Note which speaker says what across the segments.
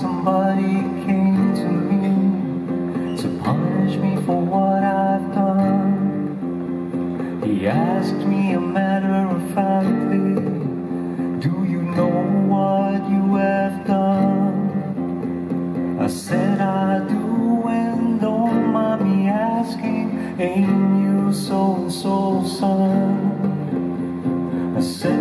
Speaker 1: somebody came to me to punish me for what I've done. He asked me a matter of factly, Do you know what you have done? I said I do, and don't mind me asking, Ain't you so and so, son? I said,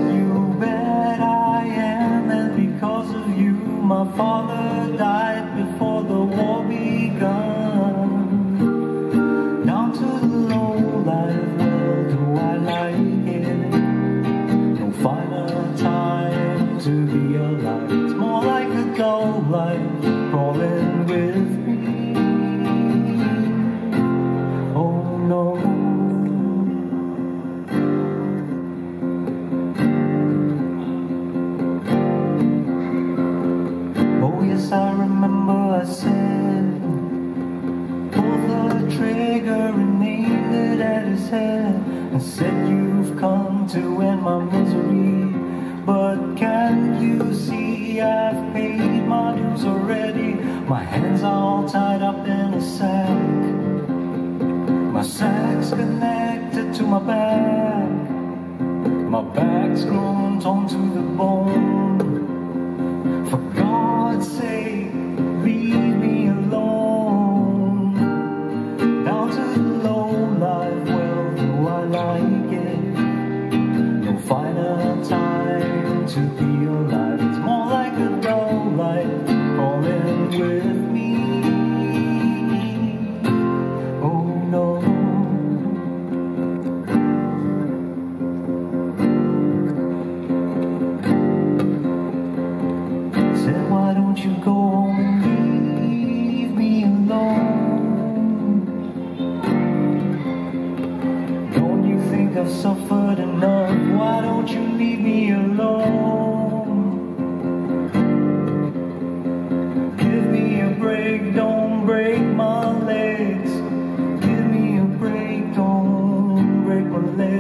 Speaker 1: to be alive. It's more like a dull life crawling with me. Oh no. Oh yes, I remember I said, pull the trigger and aimed it at his head, and said you've come to end my misery. But can't you see I've paid my dues already? My hands are all tied up in a sack. My sack's connected to my back. My back's grown torn to the bone. To feel alive. It's more like a dull life falling with me. Oh no. Said, why don't you go home and leave me alone? Don't you think I've suffered enough? Why don't you leave me alone?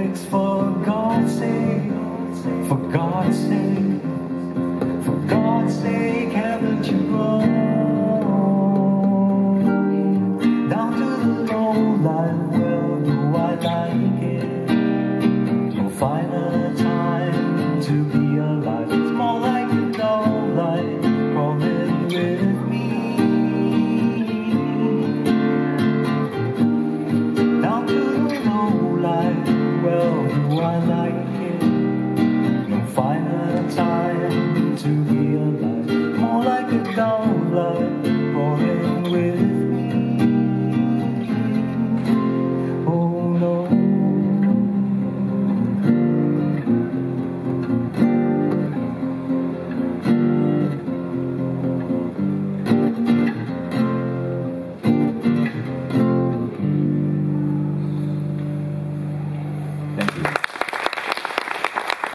Speaker 1: My. For God's sake, for God's sake. For God's sake, haven't you grown?